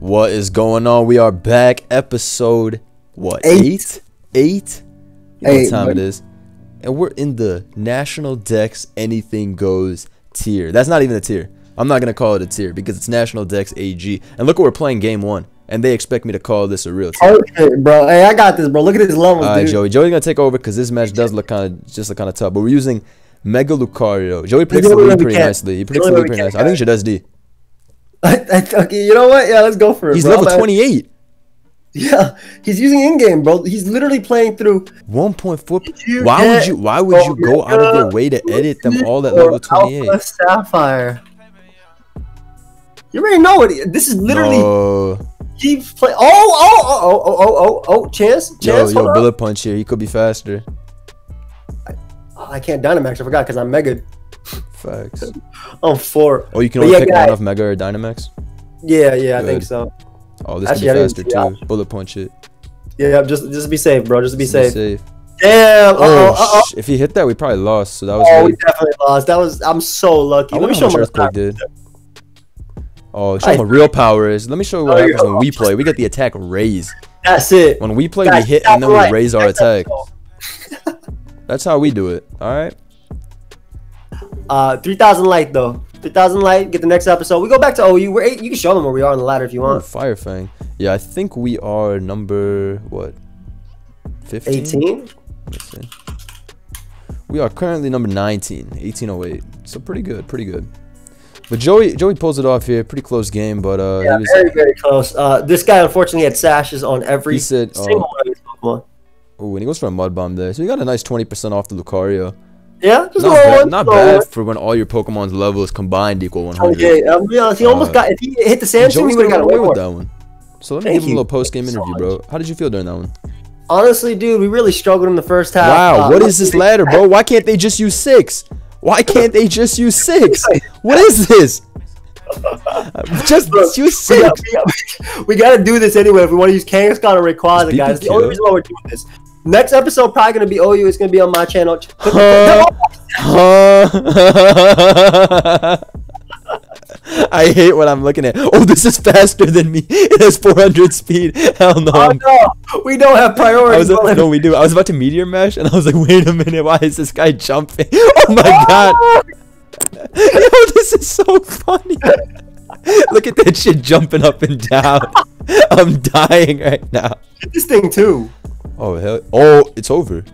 What is going on? We are back. Episode what? Eight. Eight. You know Eight, what time but- it is? And we're in the National Dex Anything Goes tier. That's not even a tier. I'm not gonna call it a tier because it's National Dex AG. And look, what we're playing game one, and they expect me to call this a real tier. Okay, bro. Hey, I got this, bro. Look at his levels, All right, dude. Joey. Joey's gonna take over because this match does look kind of just look kind of tough. But we're using Mega Lucario. Joey predicts the lead pretty nicely. He predicts the lead pretty we nice. I think he should SD. okay, you know what? Yeah, let's go for it. He's bro. level 28. Yeah, he's using in-game, bro. He's literally playing through. 1.4. Why would you? Why would you go out of Omega way to edit them all at level 28? Alpha Sapphire. You already know it. This is literally No. he play. Oh, oh, oh, oh, oh, oh, oh, oh, oh chance, Yo, chance. hold yo, bullet punch here. He could be faster. Oh, I can't Dynamax. I forgot because I'm mega. Facts. I'm four. Oh, you can But only yeah, pick guys- one off Mega or Dynamax. Yeah, yeah, I think so. Oh, this Actually, I be faster too. Bullet punch it. Yeah, just just be safe, bro. Just be Just be safe. safe. Damn. Uh Oh, oh. Uh oh. sh- if he hit that, we probably lost. So that was Oh, we definitely lost. That was. I'm so lucky. I Let me show how him much what Earthquake did. Oh, show him what real power is. Let me show you what Oh, happens when we play. We get the attack raise. That's it. When we play, Guys, we hit and then we raise our attack. That's how we do it. All right. Uh, three thousand light though. Three thousand light. Get the next episode. We go back to OU. We're eight. You can show them where we are on the ladder if you Ooh, want. Fire Fang. Yeah, I think we are number what? 15? Eighteen. We are currently number 19, 1808. So pretty good, pretty good. But Joey Joey pulls it off here. Pretty close game, but uh Yeah, he, was, very very close. Uh, this guy unfortunately had sashes on every said single oh, one of his Pokemon. ooh, and he goes for a mud bomb there. So he got a nice 20% off the Lucario. Yeah, just Not bad, one, not bad for when all your Pokemon's levels combined equal 100. Okay, I'm be honest. He almost Uh, got. If he hit the Joey's he would have got away with with that one. So let me Thank give him a little post game you so interview, bro. How did you feel during that one? Honestly, dude, we really struggled in the first half. Wow, Uh, what is this ladder, bro? Why can't they just use six? Why can't they just use six? What is this? Just Look, use We, six. we, got, gotta do this anyway if we want to use Kangaskhan or Rayquaza, guys. The only reason why we're doing this. Next episode probably gonna be OU. It's gonna be on my channel. Huh? Huh? I hate what I'm looking at. Oh, this is faster than me. It has 400 speed. Hell no. Oh no, we don't have I priority. no, we do. I was about to meteor mash, and I was like, wait a minute, why is this guy jumping? Oh my god, yo, this is so funny. Look at that shit jumping up and down. I'm dying right now. this thing too. Oh hell! Oh, it's over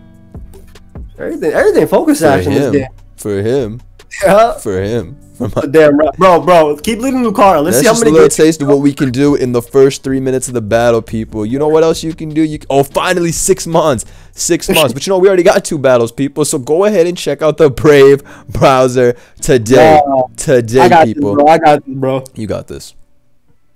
Everything, everything focus for action this him. game. For him. Yeah. For him. For my- Damn bro, bro. Keep leading Lucario. Let's That's see how just a little taste of what we can do in the first three minutes of the battle, people. You know what else you can do? You oh, finally six months, six months. But you know we already got two battles, people. So go ahead and check out the Brave browser today. Wow. Today, I got people. this, bro. I got this, bro. You got this.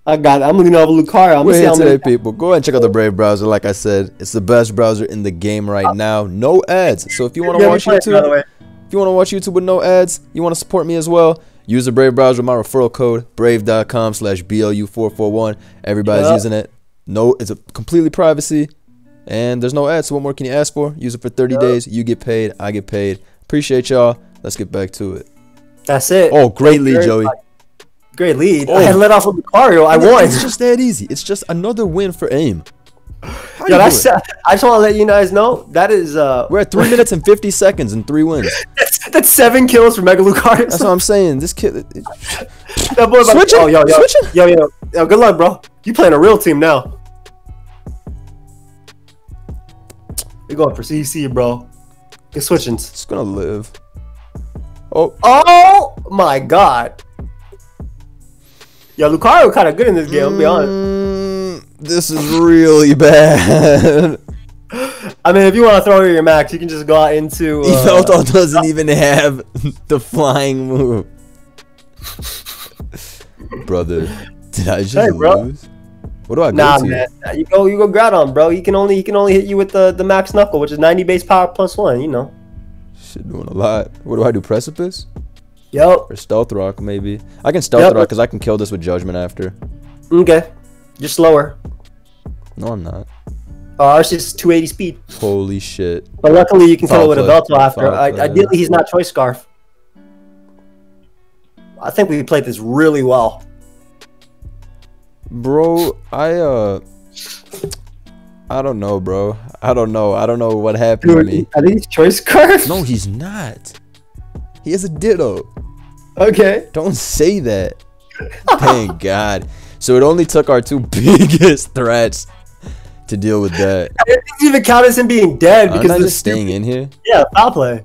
I got. It. I'm leading over Lucario. I'm We're gonna here how today, many. people. Go ahead and check out the Brave browser. Like I said, it's the best browser in the game right oh. now. No ads. So if you want to Yeah, watch play it, YouTube, if you want to watch YouTube with no ads, you want to support me as well, use the Brave browser. With my referral code, brave.com slash BLU441. Everybody's Yeah. using it. No, it's a completely privacy. And there's no ads. So what more can you ask for? Use it for 30 Yeah. days. You get paid. I get paid. Appreciate y'all. Let's get back to it. That's it. Oh, great lead, Joey. fun. Great lead. Oh. I let off with Lucario. I won. It's just that easy. It's just another win for AIM. How Yo, that's. doing? I just want to let you guys know that is. uh We're at 3 minutes and 50 seconds and 3 wins. That's, that's seven kills for Mega Lucario. That's what I'm saying. This kid. it- that boy about- Switching? Oh, yo, yo, Switching? yo, yo, yo. Good luck, bro. You playing a real team now. You're going for CC, bro. Good switching. It's gonna live. Oh, Oh my god. Yo, Lucario kind of good in this game. I'll be honest. mm, this is really bad. I mean, if you want to throw your max, you can just go out into. Uh, Yveltal doesn't even have the flying move. Brother, did I just Hey, lose? What do I go Nah, to? man. You go, you go Groudon, bro. He can only, he can only hit you with the the max knuckle, which is 90 base power plus one. You know. Shit, doing a lot. What do I do? Precipice Yup. or stealth rock? Maybe I can stealth Yep. rock because I can kill this with judgment after. Okay. You're slower. No, I'm not. Uh, ours is 280 speed. Holy shit. But luckily, you can kill it with a. Yveltal after. I, ideally, he's not Choice Scarf. I think we played this really well. Bro, I uh I don't know, bro. I don't know. I don't know what happened to me. Dude, are these choice cards? No, he's not. He has a ditto. Okay. Don't say that. Thank God. So it only took our two biggest threats to deal with that. It doesn't even count as him being dead I'm because of just staying in here. Yeah, foul play.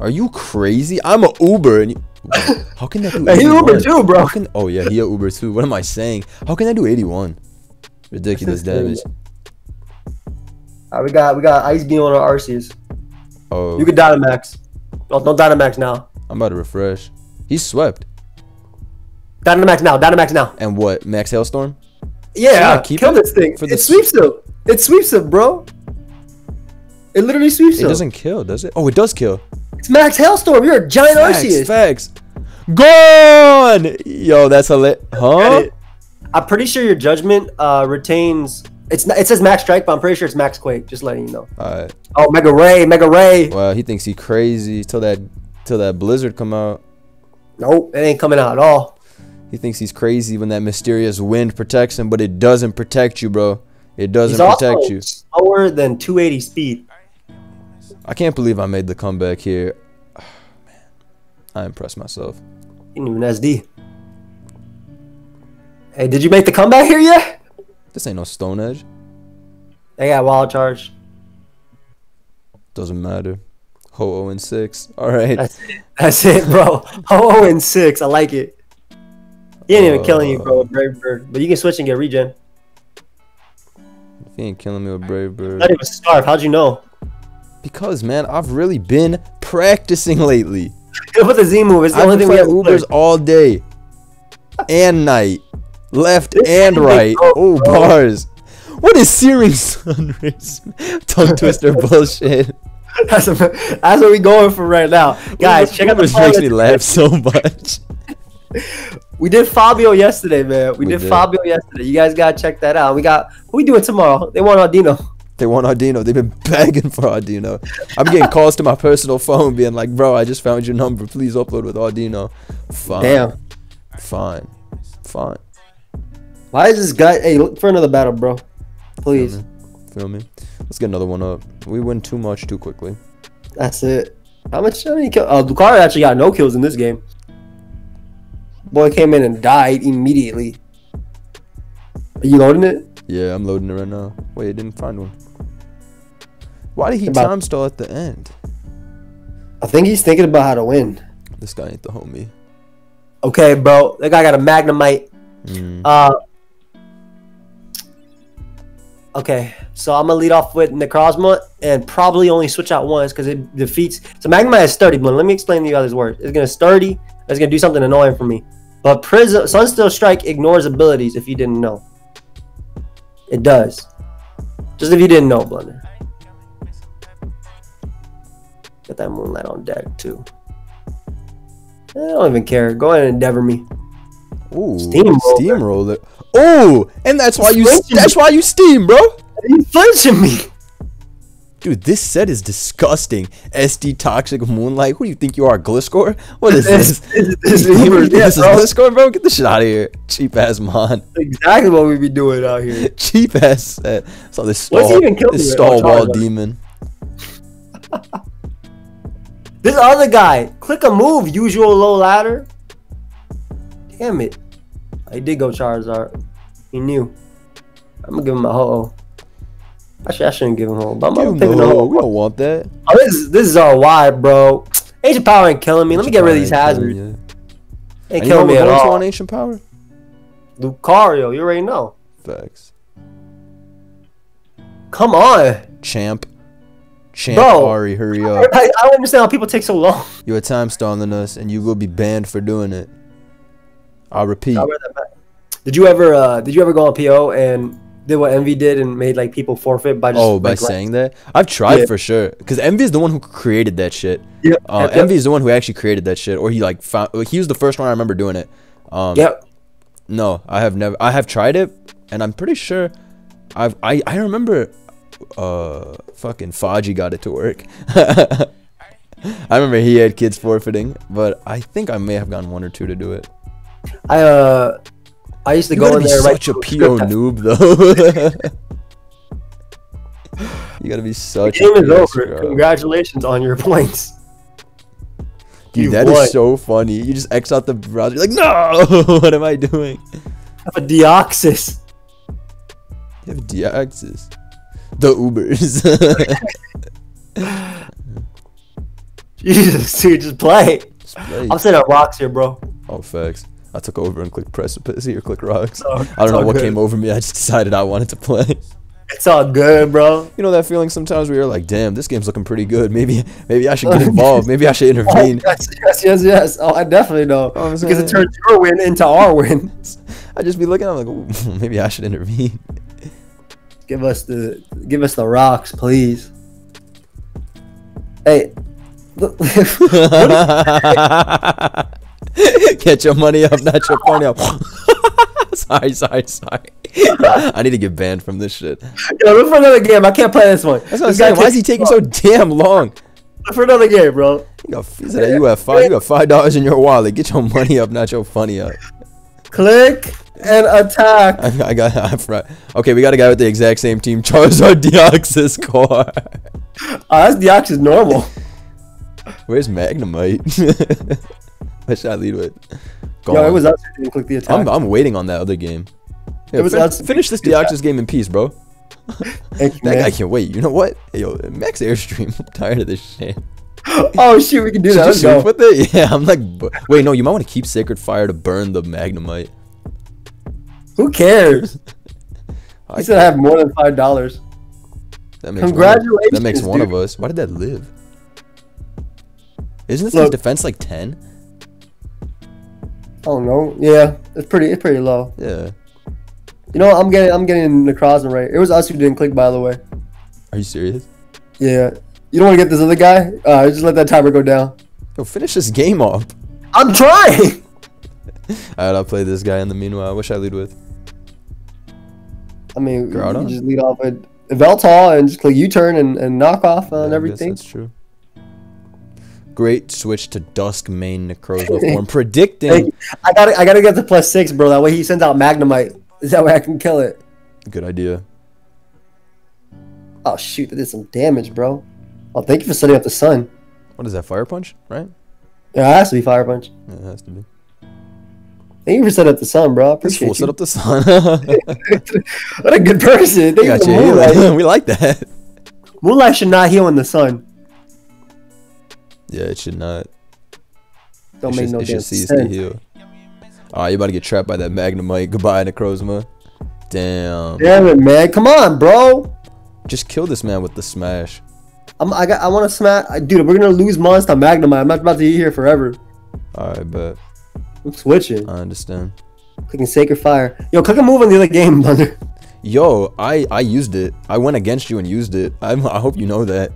Are you crazy? I'm a Uber and you, how can that do he 81? Uber too, bro. Can, oh yeah, he a Uber too. What am I saying? How can I do 81? Ridiculous damage. Alright, we got we got Ice Beam on our Arceus. Oh, You can Dynamax. No, Dynamax now. I'm about to refresh. He's swept. Dynamax now. Dynamax now. And what? Max Hailstorm? Yeah, I keep kill it this thing. for the it sweeps him. It sweeps him, bro. It literally sweeps It him. doesn't kill, does it? Oh, it does kill. It's Max Hailstorm. You're a giant Facts, Arceus. facts. Gone! Yo, that's a lit. Huh? I'm pretty sure your judgment uh, retains. It's not, it says Max Strike, but I'm pretty sure it's Max Quake. Just letting you know. Alright. Oh, Mega Ray, Mega Ray. Wow, he thinks he crazy till that till that blizzard come out. Nope, it ain't coming out at all. He thinks he's crazy when that mysterious wind protects him, but it doesn't protect you, bro. It doesn't He's protect you. slower than 280 speed. I can't believe I made the comeback here. Man, I impressed myself. Ain't even SD. Hey, did you make the comeback here yet? This ain't no Stone Edge. They got wild charge. Doesn't matter. Ho 0 and 6. Alright. That's it. That's it, bro. Oh, and six. I like it. He ain't even killing you, bro, with Brave Bird. But you can switch and get regen. If he ain't killing me with Brave Bird. Not even Scarf. How'd you know? Because, man, I've really been practicing lately. With the Z move, it's the I've only been thing we have Ubers all day and night. Left and right. Oh, bars. What is searing sun? Tongue twister bullshit. That's, that's what we're going for right now, guys. Check out the makes me laugh so much. We did Fabio yesterday, man. We, We did, did. Fabio yesterday. You guys gotta check that out. We got what we doing tomorrow? They want Audino. They want Audino. They've been begging for Audino. I'm getting calls to my personal phone being like, bro, I just found your number. Please upload with Audino. Fine. Damn. Fine. Fine. Why is this guy? Hey, look for another battle, bro. Please. Feel me? Feel me? Let's get another one up. We win too much too quickly. That's it. How much? How many kills? Uh, Lucario actually got no kills in this game. Boy came in and died immediately. Are you loading it? Yeah, I'm loading it right now. Wait, I didn't find one. Why did he About- time stall at the end? I think he's thinking about how to win. This guy ain't the homie. Okay, bro. That guy got a Magnemite. Mm. Uh. Okay, so I'm gonna lead off with Necrozma and probably only switch out once because it defeats. So Magnemite is sturdy, but let me explain to you how this works. It's gonna sturdy. It's gonna do something annoying for me. But Prism Sunsteel Strike ignores abilities if you didn't know. It does. Just if you didn't know, Blunder. Get that Moonlight on deck too. I don't even care. Go ahead and endeavor me. Ooh, Steamroller. steamroller. Oh, and that's why you that's why you steam, bro. You flinching me. Dude, this set is disgusting. SD Toxic Moonlight. Who do you think you are, Gliscor? What is this? This, this, You this, yeah, this is bro. Gliscor, bro? Get the shit out of here. Cheap ass mon. exactly what we be doing out here. Cheap ass set. Saw this stall, What's even killing this stall wall demon. This other guy, click a move, usual low ladder. Damn it. I did go Charizard. He knew. I'm gonna give him a ho Actually, I shouldn't give him a ho but I'm Give gonna the him a hoe. ho We don't want that. Oh, this is this is our why, bro. Ancient power ain't killing me. Let me get rid of these hazards. Yeah. Ain't And you know killing me at all. on Ancient Power? Lucario, you already know. Facts. Come on. Champ. Champ Bro. Ari, hurry up. I don't understand how people take so long. You are time stalling us, and you will be banned for doing it. I'll repeat. I'll wear that back. Did you ever uh did you ever go on PO and did what Envy did and made like people forfeit by just Oh, by like, saying that? I've tried Yeah. for sure. Because Envy is the one who created that shit. Yep. Uh, yep, Envy is the one who actually created that shit, or he like found. He was the first one I remember doing it. Um, Yep. No, I have never. I have tried it, and I'm pretty sure. I've. I I remember. Uh, fucking Faji got it to work. I remember he had kids forfeiting, but I think I may have gotten one or two to do it. I uh I used to You go in be there. such a PO noob though. you gotta be such Game a is over. Congratulations on your points. Dude, You that is won. so funny. You just X out the browser. You're like, no, what am I doing? Have a Deoxys. You have Deoxys. The Ubers. Jesus, dude, just play. Just play. I'm sitting at rocks here, bro. Oh, facts. I took over and clicked precipice here, click rocks. I don't know what good. came over me. I just decided I wanted to play. It's all good, bro. You know that feeling sometimes where you're like, damn, this game's looking pretty good. Maybe maybe I should get involved. Maybe I should Oh, intervene. yes, yes, yes, yes. Oh, I definitely know. Oh, because it turns your win into our win. I just be looking, I'm like, maybe I should intervene. Give us the give us the rocks, please. Hey. Get your money up, not your money up. sorry, sorry, sorry. I need to get banned from this shit. Yo, look for another game. I can't play this one. That's what I'm saying. Why is he taking so damn long? Look for another game, bro. You got, he said, you have five. You got five dollars in your wallet. Get your money up, not your funny up. Click and attack. I, I got. I forgot. Okay, we got a guy with the exact same team. Charizard Deoxys core. Oh, that's Deoxys normal. Where's Magnemite? Should I lead with? Yo, it was us who didn't click the attack. I'm, I'm waiting on that other game. Yeah, It was fin- us- finish this Deoxys game in peace, bro. Thank you, That man. guy can't wait. You know what? Yo, Max Airstream. I'm tired of this shit. Oh shoot, we can do Should that. Let's go. with it? Yeah, I'm like, wait, no, you might want to keep Sacred Fire to burn the Magnemite. Who cares? I He said I have more than five dollars. That makes One of, that makes one of us. Why did that live? Isn't this Look. defense like 10? Oh no, yeah, it's pretty, it's pretty low. Yeah. You know. I'm getting, I'm getting Necrozma right. It was us who didn't click, by the way. Are you serious? Yeah. You don't want to get this other guy? Uh, just let that timer go down. Yo, finish this game off. I'm trying. Alright, I'll play this guy in the meanwhile. What should I lead with? I mean, Groudon? you just lead off with Yveltal and just click U-turn and, and knock off Yeah, I on guess everything. That's true. Great switch to Dusk Mane Necrozma form. Predicting. I gotta, I gotta get the plus six, bro. That way he sends out Magnemite. Is that way I can kill it? Good idea. Oh shoot, that did some damage, bro. Oh, thank you for setting up the sun. What is that? Fire punch? Right? Yeah, it has to be fire punch. Yeah, it has to be. Thank you for setting up the sun, bro. I appreciate set up the sun. what a good person. Thank you got you. Moonlight. we like that. Moonlight should not heal in the sun. Yeah, it should not. Don't it make should, no it should cease to sense. heal. Alright, you about to get trapped by that Magnemite. Goodbye, Necrozma. Damn. Damn it, man. Come on, bro. Just kill this man with the smash. I'm, I got. I want to smash. Dude, we're gonna lose Monster Magnemite. I'm not about to be here forever. Alright, but I'm switching. I understand. Clicking Sacred Fire. Yo, click a move on the other game, Thunder. Yo, I I used it. I went against you and used it. I'm, I hope you know that.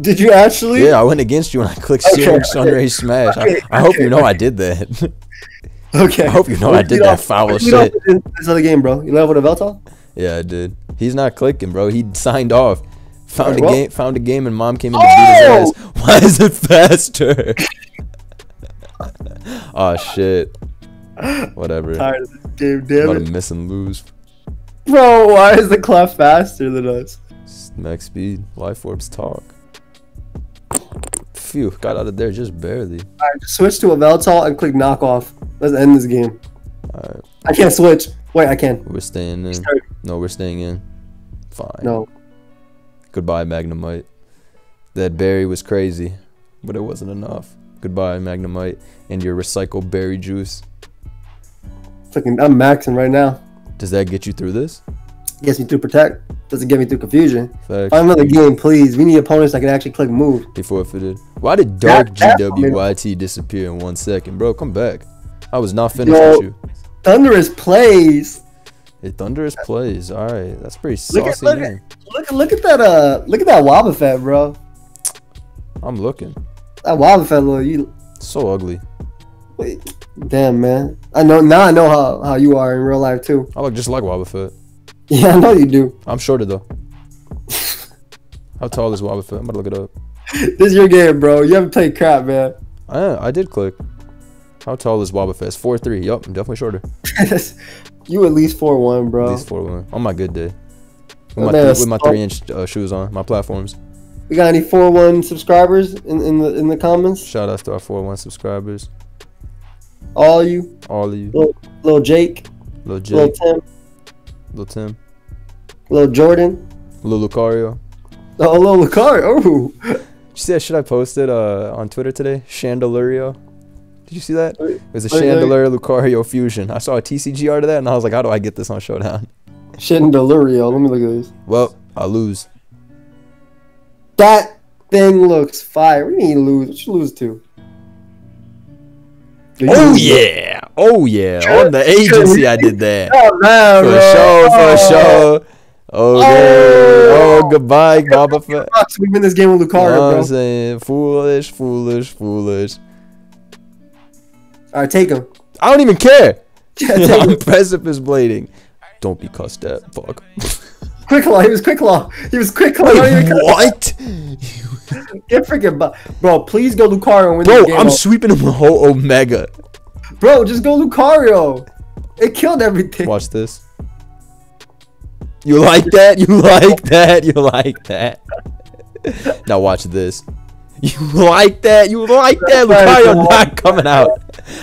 Did you actually? Yeah, I went against you when I clicked Okay. Sunraze Smash. Okay, I, I hope you know I did that. Okay. I hope you know I did that off- foul let's lead off shit. This other game, bro. You level with a Yveltal? yeah, I did. He's not clicking, bro. He signed off. Found Alright, a well- game. Found a game, and mom came in to Oh! beat his oh! ass. Why is it faster? oh shit. Whatever. Tired of this game, About damn to it. miss and lose. Bro, why is the clef faster than us? Max speed. Life orbs talk. Phew, got out of there just barely. Alright, just switch to a Yveltal and click knockoff. Let's end this game. Alright, I can't switch. Wait, I can. we're staying in. No, we're staying in. Fine. No. Goodbye, Magnemite. That berry was crazy, but it wasn't enough. Goodbye, Magnemite, and your recycled berry juice. Fucking, I'm maxing right now. Does that get you through this? Gets me through protect. Doesn't get me through confusion. Facts. Find another game, please. We need opponents that can actually click move. He forfeited. Why did Dark That- GWYT disappear in one second, bro? Come back. I was not finished Yo. with you. Thunderous plays. Hey, Thunderous plays. All right, that's pretty Look at- saucy. look at- Look, look at that. Uh, look at that Wobbuffet, bro. I'm looking. That Wobbuffet, little you. So ugly. Wait, damn, man. I know now. I know how, how you are in real life too. I look just like Wobbuffet. Yeah, I know you do. I'm shorter though. How tall is Wobbuffet? I'm about to look it up. This is your game, bro. You haven't played crap, man. I I did click. How tall is Wobbuffet? Four three. Yup, I'm definitely shorter. you at least four one, bro. At least four one. On my good day. With my, man with my, three inch uh, shoes on, my platforms. We got any four one subscribers in, in the in the comments? Shout out to our four one subscribers. All you, All of you. little Jake, little Jake, Little Tim, Lil Tim, little Jordan, Little Lucario. oh little Lucario. Oh, Did you see that shit I posted uh, on Twitter today? Chandelirio. Did you see that? It was a wait. Chandelier Lucario fusion. I saw a TCG art of that and I was like, how do I get this on Showdown? Chandelirio. Let me look at this. Well, I lose. That thing looks fire. What do you mean lose? What you lose to? You Oh yeah! Oh yeah! On the agency, I did that. Oh man, For bro. sure, for Oh. sure. Oh, Oh. Oh, goodbye, Boba Fett. Fuck, we win this game with You Lucario, know what bro. I'm saying? Foolish, foolish, foolish. All right, take him. I don't even care. Yeah, take him. precipice blading. Don't be cussed at. Fuck. Quick claw. He was quick claw. He was quick claw. Don't even- what? Get freaking, bu- bro. Please go Lucario and win Bro. I'm sweeping him with whole Omega. Bro, just go Lucario. It killed everything. Watch this. You like that? You like that? You like that? now watch this. You like that? You like that? Lucario not coming out.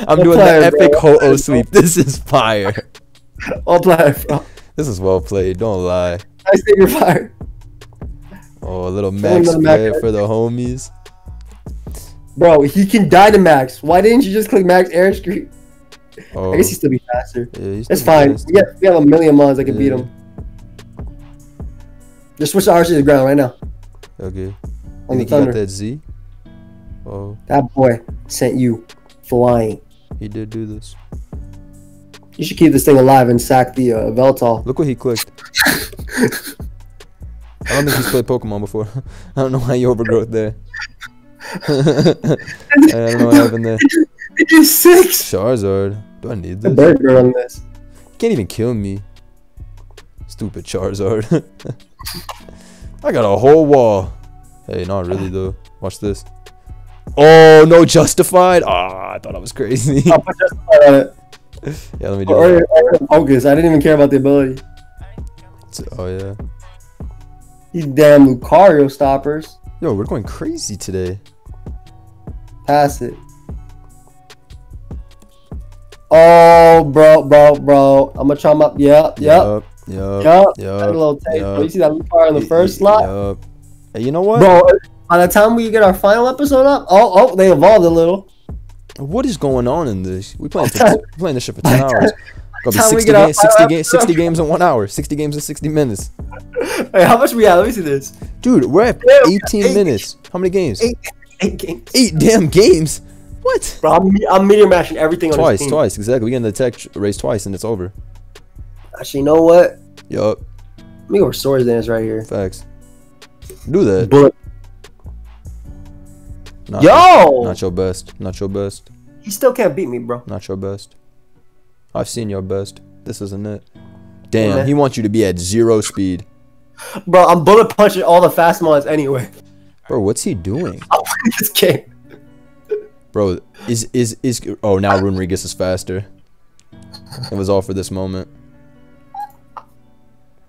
I'm Good doing player, the epic bro. ho-oh sweep. This is fire. All play, bro. This is well played. Don't lie. I think you're fired. Oh, a little max play for the homies. Bro, he can die to max. Why didn't you just click Max Airstream? Oh, I guess oh. he still be faster. yeah, It's fine. We have, we have a million mods that can beat him. Just switch the RC to the ground right now. Okay. On the think he got thunder. that Z? Oh, That boy sent you flying. he did do this. You should keep this thing alive and sack the uh, Yveltal. Look what he clicked. I don't think he's played Pokemon before. I don't know why you overgrowth there. I don't know what happened there. It is six. Charizard. Do I need this? burger on this. Can't even kill me. Stupid Charizard. I got a whole wall. Hey, not really though. Watch this. Oh no, justified. Ah, I thought I was crazy. I'll put Justified on it. yeah, let me do Or, or, or focus. I didn't even care about the ability. Oh yeah. These damn Lucario stoppers. Yo, we're going crazy today. Pass it. Oh, bro, bro, bro. I'm gonna try my. Yep, yep, Yup. Yup. yep. Yup. That little taste. bro. You see that Lucario in the first y- slot? Yup. Hey, you know what? Bro, by the time we get our final episode up, oh, oh, they evolved a little. What is going on in this? We playing for, we playing this shit for ten hours. Gonna be 60, get our games, 60, final games, 60 games in one hour. 60 games in 60 minutes. Hey, how much we have? Let me see this. Dude, we're at 18 eight- minutes. How many games? Eight, eight games. Eight damn games. What? Bro, I'm, me- I'm meteor mashing everything on Twice, this team. twice, exactly. We get in the tech race twice and it's over. Actually, you know what? Yup, Let me go for Swords Dance right here. facts. Do that. Bullet. Not, Yo! Not your best. Not your best. He still can't beat me, bro. Not your best. I've seen your best. This isn't it. Damn, man. he wants you to be at zero speed. Bro, I'm bullet punching all the fast mods anyway. Bro, what's he doing? I'm winning this game. Bro, is is is oh now Runerigus is faster. It was all for this moment.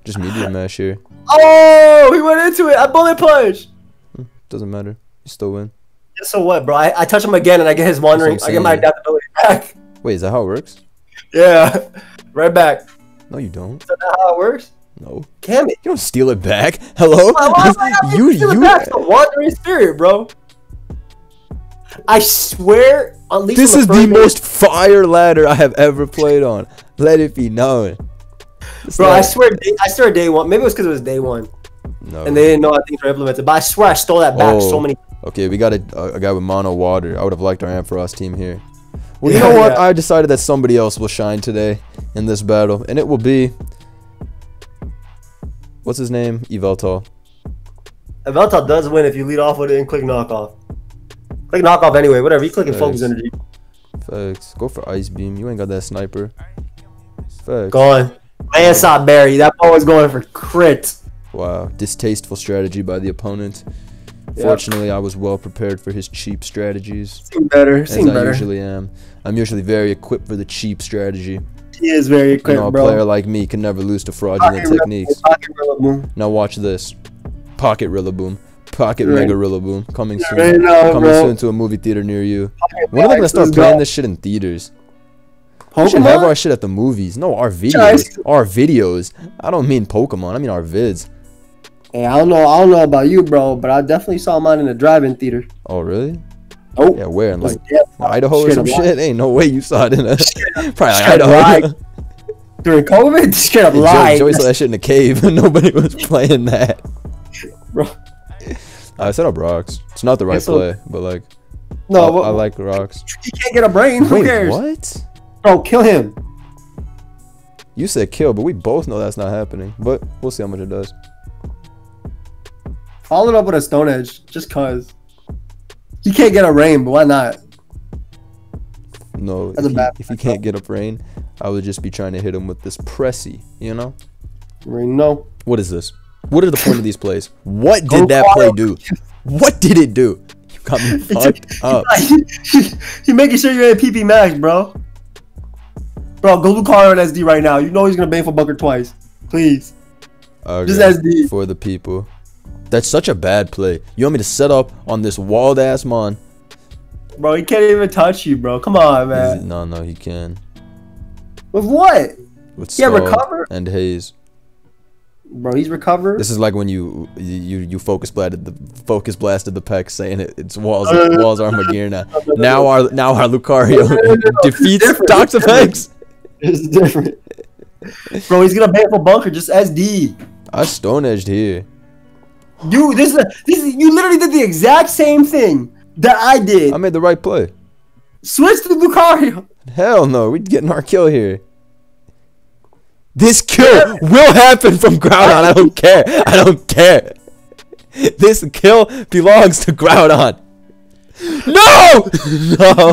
Just meteor mash here. Oh, he went into it. I bullet punch. Hmm, doesn't matter. You still win. So what, bro? I, I touch him again and I get his wandering. I get my adaptability back. Wait, is that how it works? Yeah, right back. No, you don't. Is that how it works? No. Damn it. You don't steal it back. Hello? Why- why am I not you you back? It's the wandering spirit, bro. I swear, at least This is the game- most fire ladder I have ever played on. Let it be known. It's Bro, I swear, day, I swear, day one. Maybe it was because it was day one, No. and they didn't know how things were implemented. But I swear, I stole that back Oh. so many. Okay, we got a, a, guy with mono water. I would have liked our Ampharos team here. Well, you Yeah, know what? yeah. I decided that somebody else will shine today in this battle, and it will be. What's his name? Yveltal. Yveltal does win if you lead off with it and click knockoff. Click knockoff anyway. Whatever. You click and focus energy. Facts. Go for Ice Beam. You ain't got that sniper. Facts. Gone. Lansat Berry. That ball was going for crit. Wow. Distasteful strategy by the opponent. Yep. Fortunately, I was well prepared for his cheap strategies. Seen better. As Seen I usually am. I'm usually very equipped for the cheap strategy. He is very You equipped, know, a bro. player like me can never lose to fraudulent Pocket techniques. Pocket Rillaboom. Now watch this. Pocket Rillaboom. Pocket Right. Mega Rillaboom. Coming soon. Right now, Coming bro. soon to a movie theater near you. When are they gonna start playing this shit in theaters? We should have Pokemon? our shit at the movies. No, our videos. Guys. Our videos. I don't mean Pokemon. I mean our vids. Hey, I don't know. I don't know about you, bro, but I definitely saw mine in the drive-in theater. Oh really? Oh, Yeah, where? In like Idaho or some shit? Ain't no way you saw it in a probably like Idaho. during COVID, straight up Joey, live. Joey saw that shit in a cave and nobody was playing that. Bro. I set up rocks. It's not the right It's play, but like No, I, I like rocks. he can't get a brain. Who Wait, cares? what? Bro, kill him. You said kill, but we both know that's not happening. But we'll see how much it does. Follow it up with a stone edge, just cause. He can't get a rain, but why not? No, That's if a he, if he can't get up rain, I would just be trying to hit him with this pressy, you know? Rain, no. What is this? What are the point of these plays? What Go did that play do? What did it do? You got me fucked up. he making sure you're in PP max, bro. Bro, go Lucario and SD right now. You know he's gonna Baneful Bunker twice. Please. Okay. Just SD. for the people. That's such a bad play. You want me to set up on this walled ass mon? Bro, he can't even touch you, bro. Come on, man. No, no, he can. With what? With Yeah, recover. and Haze. Bro, he's recovered. This is like when you you you focus blasted the focus blasted the peck saying it, it's walls walls Armageddon. Now our now our Lucario defeats it's effects. It's different. Bro, he's gonna bang for Bunker, just SD. I stone edged here. You, this is, a, this is, you literally did the exact same thing that I did. I made the right play. Switch to Lucario. Hell no, we're getting our kill here. This kill will happen from Groudon. I don't care. I don't care. This kill belongs to Groudon. No! No!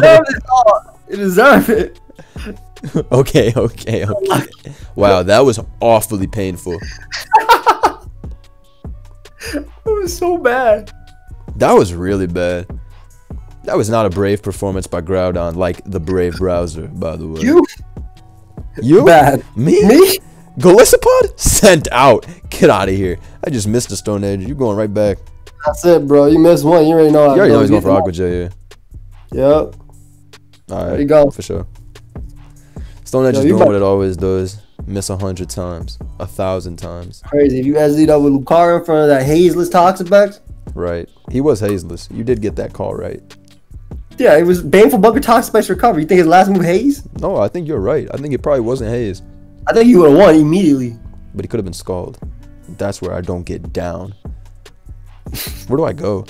You deserve it. Okay, okay, okay. Wow, that was awfully painful. It was so bad. That was really bad. That was not a brave performance by Groudon, like the brave browser, by the way. You You? bad. Me? Me? Golisopod? Sent out. Get out of here. I just missed a Stone Edge. You going right back. That's it, bro. You missed one. You already know. how You already know he's going for Aqua J here. Yep. Alright. you go. For sure. Stone Edge Yo, is doing what it always does. Miss a hundred times. A thousand times. Crazy. If you SD'd up with Lucario in front of that Hazeless Toxapex, Right. He was Hazeless. You did get that call right. yeah, it was Baneful Bunker Toxapex recover. You think his last move Haze? No, I think you're right. I think it probably wasn't Haze. I think he would have won immediately. But he could have been Scald. That's where I don't get down. Where do I go?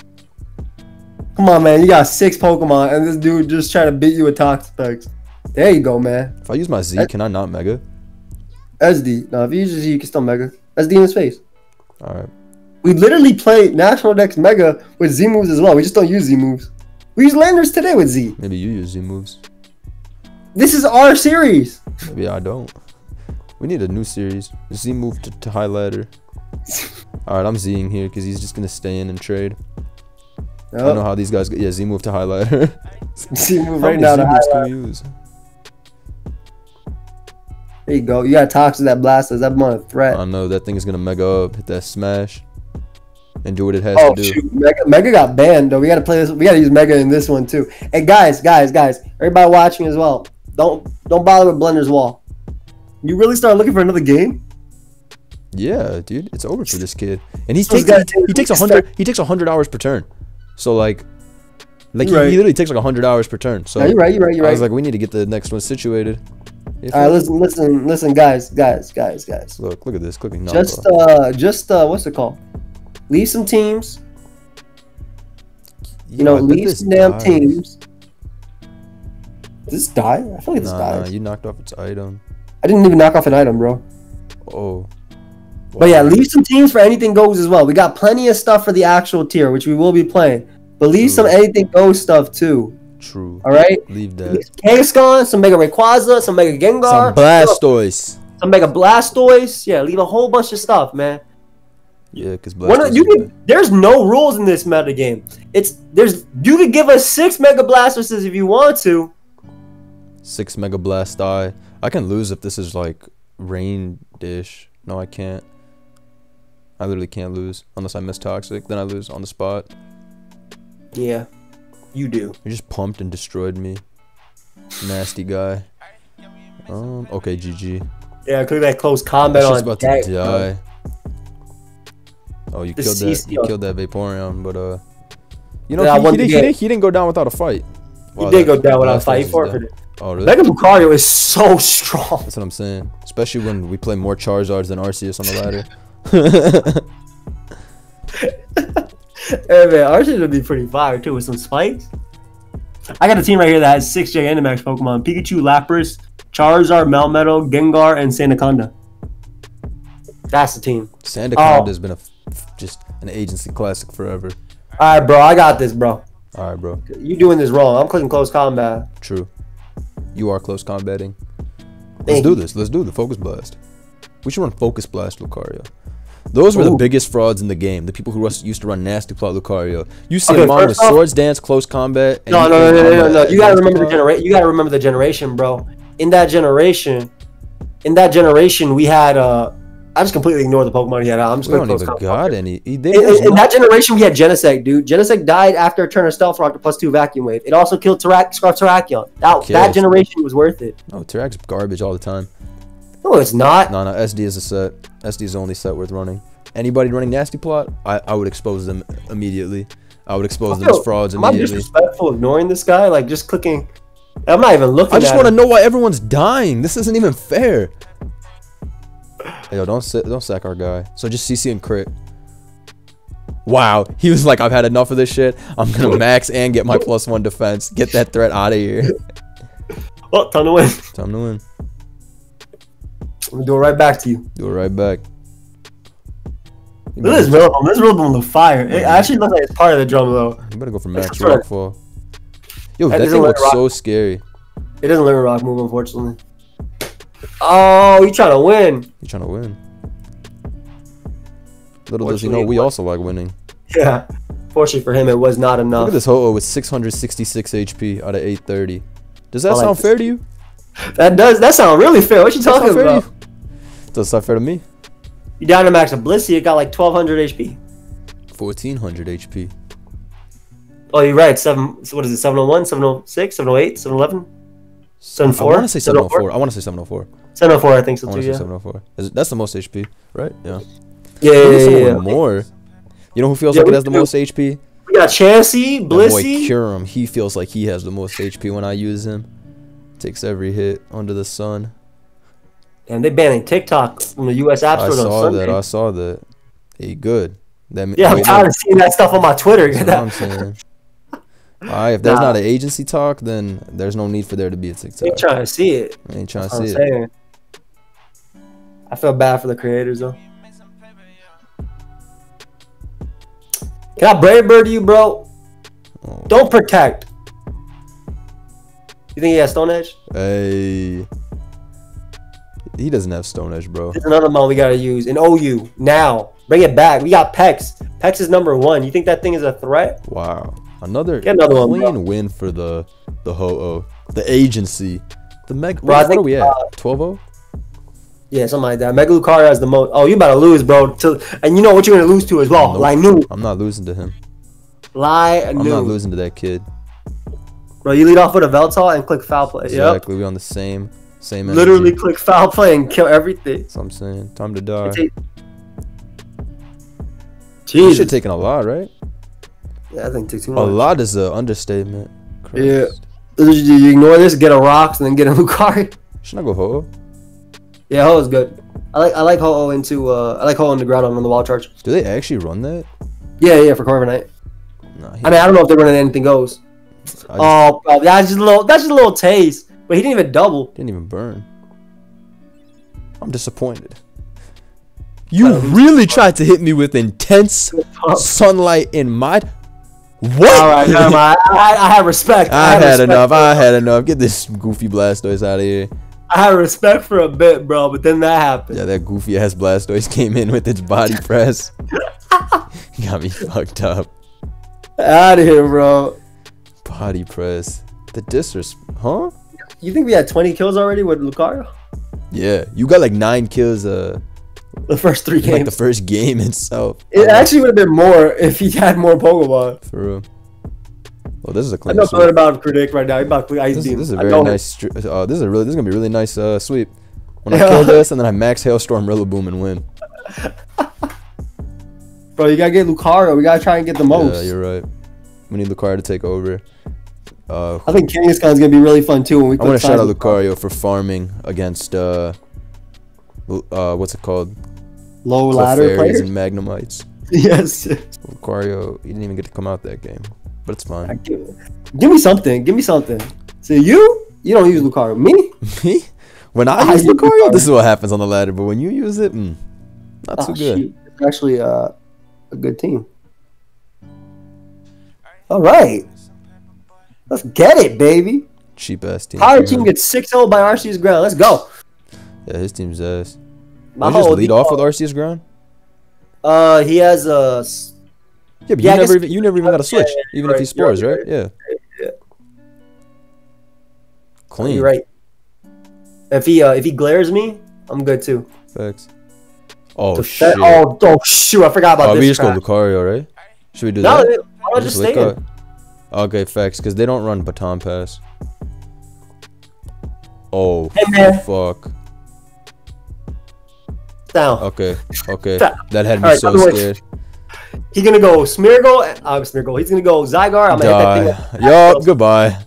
Come on, man. You got six Pokemon, and this dude just trying to beat you with Toxapex. There you go, man. If I use my Z, That- can I not Mega? SD. No, if you use Z, you can still Mega. SD in his face. Alright. We literally play National Dex Mega with Z moves as well. We just don't use Z moves. We use Landers today with Z. Maybe you use Z moves. This is our series. Maybe I don't. We need a new series. Z move to, to highlighter. Alright, I'm Zing here because he's just going to stay in and trade. I don't know how these guys go. Yeah, Z move to highlighter. Z move right now. Z To moves can we use? There you go. You got Toxic that blast us. That a threat. I know that thing is going to mega up, hit that smash, and do what it has Oh to do. shoot, Mega, Mega got banned though. We gotta play this. We gotta use Mega in this one too. And guys, guys, guys, everybody watching as well. Don't don't bother with Blender's wall. You really start looking for another game? Yeah, dude, it's over for this kid. And he So he's takes he, he takes a hundred he takes a hundred hours per turn. So like, like he, Right. he literally takes like a hundred hours per turn. So No, you're right. You're right. You're right. I was like, we need to get the next one situated. If All right, listen, listen, listen, guys, guys, guys, guys. Look, look at this clicking. No, Just uh, just uh, what's it called? Leave some teams. You know, leave some damn teams. Did this die? I feel like this Nah, died. nah, you knocked off its item. I didn't even knock off an item, bro. Oh. But yeah, leave some teams for anything goes as well. We got plenty of stuff for the actual tier, which we will be playing. But leave some anything goes stuff too. True. All right. Leave that. some Kangaskhan, some Mega Rayquaza, some Mega Gengar, Some Blastoise. some Mega Blastoise. Yeah, leave a whole bunch of stuff, man. Yeah, because Blastoise. you can, there's no rules in this meta game. It's there's you could give us six Mega Blastoises if you want to. Six Mega Blast Die. I can lose if this is like Rain Dish. No, I can't. I literally can't lose unless I miss Toxic. Then I lose on the spot. Yeah, you do. You just pumped and destroyed me. Nasty guy. Um. Okay, GG. Yeah, click that close combat on about deck, to bro. die. Oh, you The killed that. You killed that Vaporeon, but uh, you know Yeah, he, he, did, he, didn't, he didn't go down without a fight. He did go down without a fight. He forfeited. Oh, really? Mega Lucario is so strong. That's what I'm saying. Especially when we play more Charizards than Arceus on the ladder. hey man, ours should be pretty fire too with some spikes. I got a team right here that has six Gigantamax Pokemon: Pikachu, Lapras, Charizard, Melmetal, Gengar, and Sandaconda. That's the team. Sandaconda Oh. has been a just an agency classic forever. All right, bro. I got this, bro. All right, bro. You doing this wrong. I'm clicking close combat. True. You are close combating. Let's Thank do this. Let's do the focus blast. We should run focus blast Lucario. Those were the biggest frauds in the game. The people who used to run nasty plot Lucario. You see Okay, with off- swords dance, close combat. No, no, no, no, no, no. You gotta remember the generation. You gotta remember the generation, bro. In that generation, in that generation, we had. uh I just completely ignored the Pokemon he had. I'm just We going don't even got any. he- In, in- in that generation, we had Genesect, dude. Genesect died after a turn of Stealth Rock to plus two Vacuum Wave. It also killed Tarak, Scarf Terrakion. That, that generation was worth it. No, Terrax garbage all the time. No, it's not. No, no, SD is a set. SD is the only set worth running. Anybody running nasty plot, I, I would expose them immediately. I would expose them as frauds Am immediately. disrespectful ignoring this guy? Like, just clicking. I'm not even looking I just want to know why everyone's dying. This isn't even fair. Yo, don't sit, don't sack our guy. So just CC and crit. Wow, he was like, I've had enough of this shit. I'm gonna max and get my plus one defense. Get that threat out of here. Oh, time to win. Time to win. I'm gonna do it right back to you. Do it right back. You Look at this better, Rillaboom. This Rillaboom look fire. It actually looks like it's part of the drum, though. you better go for max Sure. rockfall. Yo, That that doesn't thing looks rock- so scary. It doesn't learn rock move, unfortunately. Oh, you trying to win? You trying to win? Little does he know, we also like winning. Yeah. Fortunately for him, it was not enough. Look at this Ho-Oh with 666 HP out of 830. Does that like sound this. fair to you? That does. That sound really fair. What you that talking sound fair about? You? Does that fair to me? You down to max of Blissey, it got like 1200 HP. 1400 HP. Oh, you're right. Seven. So what is it? 701, 706, 708, 711, I want to say 704. I want to say 704. 704, I think so I too. Yeah. 704. That's the most HP, right? Yeah. Yeah, yeah, yeah, yeah. more. You know who feels Yeah, like it has the most HP? We got Chansey, That boy Blissey. Curum. He feels like he has the most HP when I use him. Takes every hit under the sun. And they banning TikTok from the U.S. App I Store on saw Sunday. that. I saw that. He good. That yeah, I'm tired of seeing that stuff on my Twitter. That's what I'm saying. Alright, if there's Nah. not an agency talk, then there's no need for there to be a TikTok. ain't trying to see it. I ain't trying to see it. saying. I feel bad for the creators though. Can I brave bird you, bro? Oh, Don't protect. You think he has Stone Edge? Hey. He doesn't have Stone Edge, bro. There's another mon we gotta use. An OU. Now. Bring it back. We got Pex. Pex is number one. You think that thing is a threat? Wow. Another, Get another one, clean bro. win for the the Ho-Oh. The agency. The Meg. Bro, what, what are we at? uh, 12 Yeah, something like that. Mega Lucario has the most. Oh, you about to lose, bro. To, and you know what you're gonna lose to as well. Nope. New. I'm not losing to him. Lie I'm not losing to that kid. Bro, you lead off with a Yveltal and click foul play. Yep. Exactly. We on the same same energy. Literally click foul play and kill everything. That's what I'm saying. Time to die. Jesus. should take a lot, right? yeah, I think it took too much. A lot is an understatement. Yeah. Christ. You you ignore this, get a rocks, and then get a Lucario. Should I go Ho-Oh? Yeah, Ho is good. I like I like Ho into uh I like Ho on the ground on the wall charge. Do they actually run that? Yeah, yeah, for Corviknight. Nah, I mean, I don't know if they're running anything goes. Just Oh, bro, that's just a little. That's just a little taste. But he didn't even double. didn't even burn. I'm disappointed. You really tried to hit me with intense sunlight in my. What? All right, never mind. I, I have respect. I have had respect enough. I had enough. Get this goofy Blastoise out of here. I had respect for a bit, bro. But then that happened. Yeah, that goofy ass Blastoise came in with its body press. Got me fucked up. Out of here, bro. Body press. The disres. Huh? You think we had 20 kills already with Lucario? Yeah, you got like nine kills. Uh, The first three in, like the first game itself. it Uh, actually would have been more if he had more Pokemon. for real. Well, this is a I clean know sweep. something about predict right now. He's about to ice This, beam. this is a very nice. Uh, this is a really. This is gonna be a really nice uh, sweep. When I kill this and then I max hailstorm Rillaboom and win. Bro, you gotta get Lucario. We gotta try and get the most. Yeah, you're right. We need Lucario to take over. Uh, I think Kangaskhan's gonna be really fun too when we. I want to shout out Lucario for farming against uh, uh, what's it called? low ladder players. and Magnemites. yes. Lucario, he didn't even get to come out that game, but it's fine. Give, give me something. Give me something. So you, you don't use Lucario. Me? Me? When I I use use Lucario, Lucario. this is what happens on the ladder. But when you use it, mm, not Oh, too good. shoot. It's actually uh, a good team. All right. Let's get it, baby. Cheap ass team. Our from team gets 6 0 by Arceus ground. Let's go. Yeah, his team's ass. My you just lead off with Arceus ground? Uh, he has a. Yeah, but Yeah, I you never even you never even got a switch, yeah, even right, if he spores, right, right? Yeah. Yeah. Clean. You're right. If he uh, if he glares me, I'm good too. Facts. Oh shit. oh, oh shoot! I forgot about Oh, this. we just go crap. Lucario, right? Should we do No, that? why don't I just stay. Okay, facts, because they don't run baton pass. Oh fuck. down? Okay, okay. Stop. That had me Alright, so scared. He's gonna go Smeargle. Uh, Smeargle. He's gonna go Zygarde. I'm gonna hit that Die. thing. Yup, goodbye.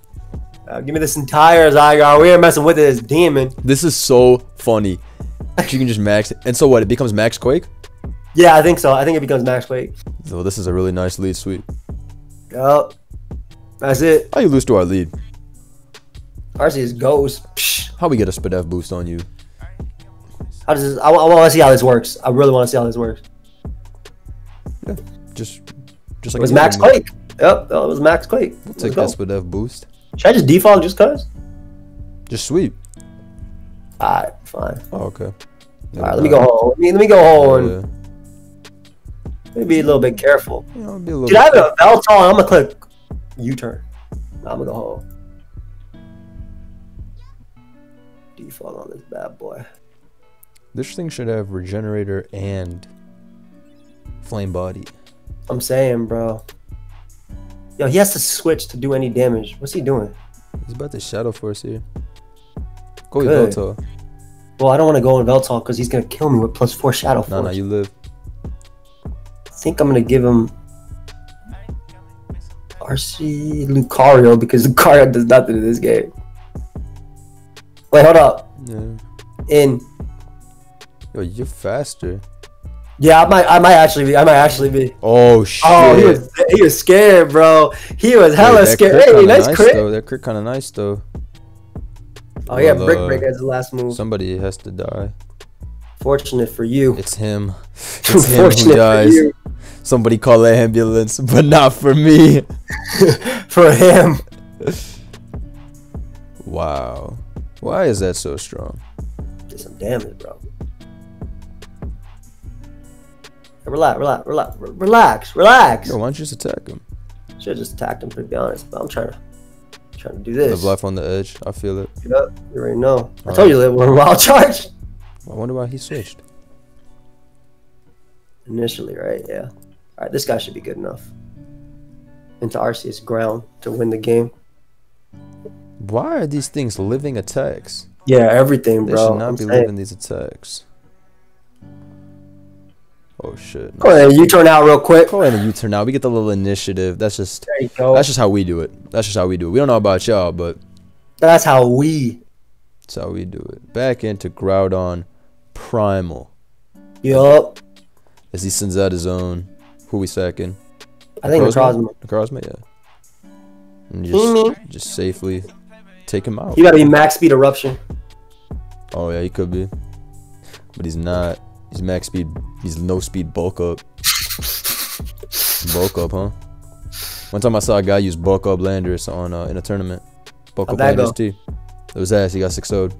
Uh, give me this entire Zygarde. We ain't messing with this demon. This is so funny. You can just max it. And so what? It becomes max quake? Yeah, I think so. I think it becomes Max Quake. So this is a really nice lead sweep. Yup. That's it. How you lose to our lead? Arceus goes. Psh. How we get a Spadef boost on you? How does this? I, want to see how this works. I really want to see how this works. Yeah, Just, just like It was Max Quake. Yep, that was Max Quake. Let's Take that Spadef boost. Should I just default just cause? Just sweep. Alright, fine. Oh, okay. Alright, let me go home. Let me, let me go home Yeah. let me be a little bit careful. You know, be a little Dude, I have a Valtron. I'm gonna click U-turn. I'm gonna go home. Default on this bad boy. This thing should have regenerator and flame body. I'm saying, bro. Yo, he has to switch to do any damage. What's he doing? He's about to shadow force here. Go Good. with Velto. Well, I don't want to go in Yveltal because he's gonna kill me with plus four Shadow Force. No, no, you live. I think I'm gonna give him RC Lucario because Lucario does nothing in this game. Wait, hold up. Yeah. In Yo, you're faster. yeah, I might, I might actually be. I might actually be. Oh shit. Oh, he was, he was scared, bro. He was hella Wait, scared. Hey, nice nice crit. though. That crit kind of nice though. Oh yeah, Well, Brick uh, Break as the last move. Somebody has to die. Fortunate for you. It's him. It's him Fortunate who for dies. Somebody call the ambulance, but not for me. For him. Wow. Why is that so strong? Did some damage, bro. Relax, relax, relax, relax, relax. Yo, why don't you just attack him? Should have just attacked him to be honest, but I'm trying to trying to do Live this. life on the edge. I feel it. Yep, you already know. I Alright. told you that we're wild charge I wonder why he switched. initially, right? Yeah. All right, this guy should be good enough. Into Arceus ground to win the game. Why are these things living attacks? Yeah, everything, They bro. should not I'm be saying. living these attacks. Oh shit. Go ahead, you turn out real quick. Go ahead and U-turn now. We get the little initiative. That's just you that's just how we do it. That's just how we do it. We don't know about y'all, but That's how we. that's how we do it. Back into Groudon Primal. Yup. As he sends out his own. Who we sacking? I think Necrozma? Necrozma. Yeah. And just, just safely take him out. You gotta be max speed eruption. Oh yeah, he could be. But he's not. He's max speed. He's no speed bulk up. bulk up, huh? One time I saw a guy use bulk up Landers on uh, in a tournament. Bulk How'd up Landers go? T. It was ass. He got six would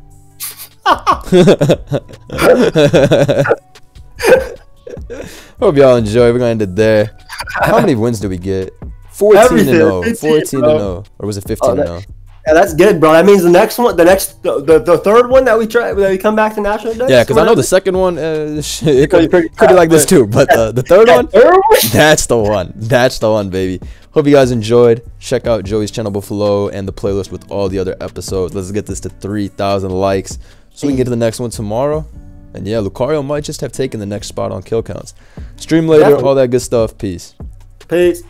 Hope y'all enjoy. We're gonna end it there. How many wins do we get? 14 and Everything. 0. 15, 14 and 0. Or was it 15 Oh, and that- 0? Yeah, that's good, bro. That means the next one, the next, the, the, the third one that we try, that we come back to national dex. Yeah, because I know the second one, uh, it could, pretty could be like this too. But uh, the third one. that's the one. That's the one, baby. Hope you guys enjoyed. Check out Joey's channel below and the playlist with all the other episodes. Let's get this to 3,000 likes so we can get to the next one tomorrow. And yeah, Lucario might just have taken the next spot on kill counts. Stream later, Definitely. all that good stuff. Peace. Peace.